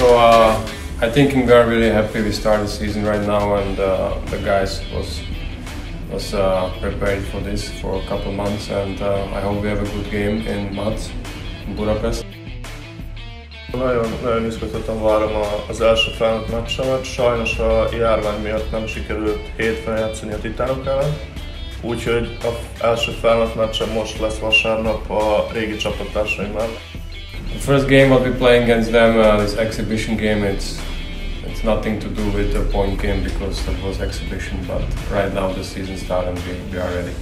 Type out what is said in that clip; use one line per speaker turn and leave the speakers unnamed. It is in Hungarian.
I think we are really happy we started the season right now, and uh, the guys was was uh, prepared for this for a couple months, and uh, I hope we have a good game in Mats, in Budapest.
Nagyon, nagyon izgatottan várom az első felnőtt meccsemet. Sajnos a járvány miatt nem sikerült hétfőn játszani a Titánok ellen. Úgyhogy az első felnőtt meccsem most lesz vasárnap a régi csapattársaimmal.
The first game what we play against them, uh, this exhibition game, it's it's nothing to do with the point game because that was exhibition. But right now the season started and we, we are ready.